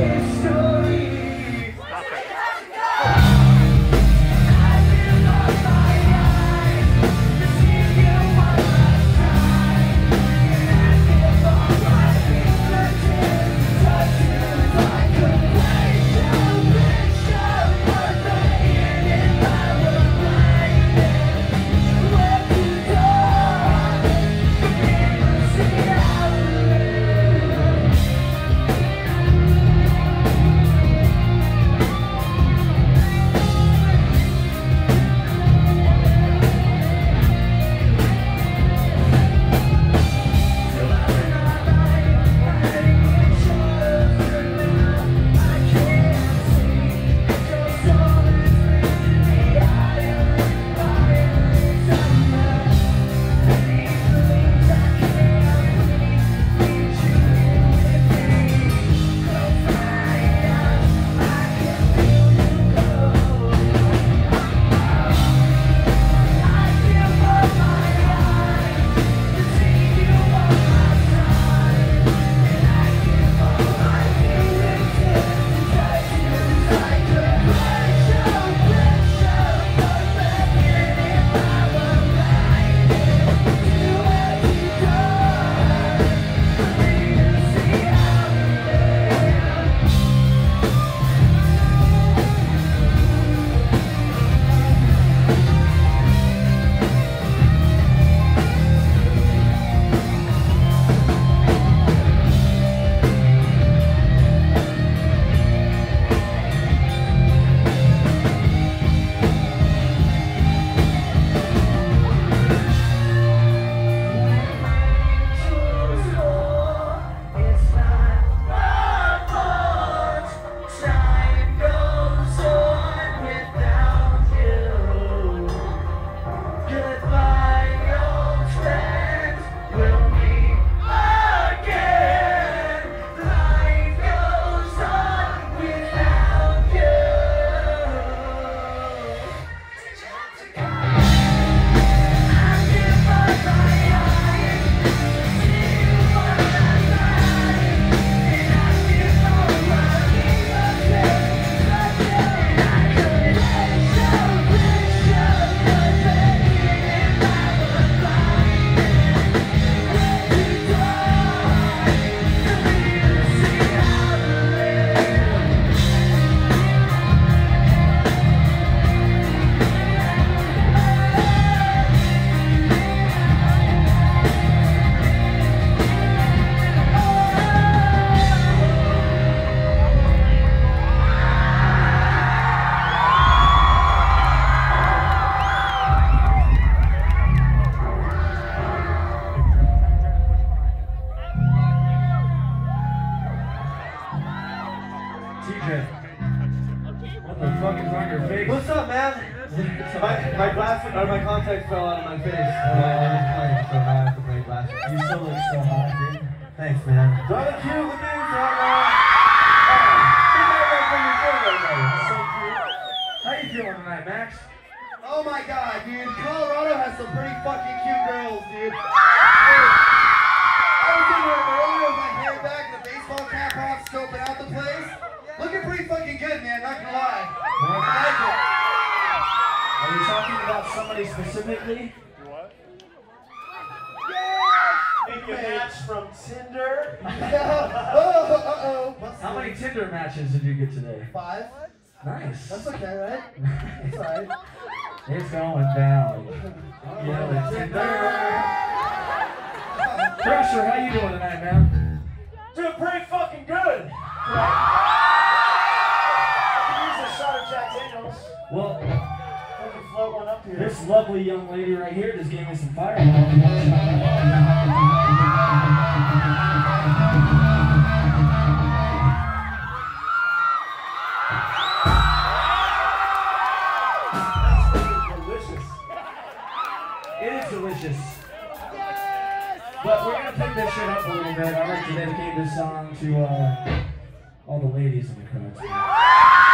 story. What's up, man? My, my glasses or my contacts fell out of my face. Uh, I was playing, so now I have to play glasses. You still look so hot, dude. Thanks, man. Brother Q, look at you, brother. So cute. How you feeling tonight, Max? Oh my god, dude. Colorado has some pretty about somebody specifically? Make a match from Tinder. Yeah. Oh, oh, oh, oh uh-oh. What's How many Tinder matches did you get today? Five? Nice. That's okay, right? That's alright. It's going down. Yeah, it's Tinder. Thrasher, how you doing tonight, man? Doing pretty fucking good. I could use a shot of Jack Daniels. Well, Fucking one up here. this lovely young lady right here just gave me some fire. It is delicious. But we're gonna pick this shit up a little bit. I'd like to dedicate this song to uh, all the ladies in the crowd.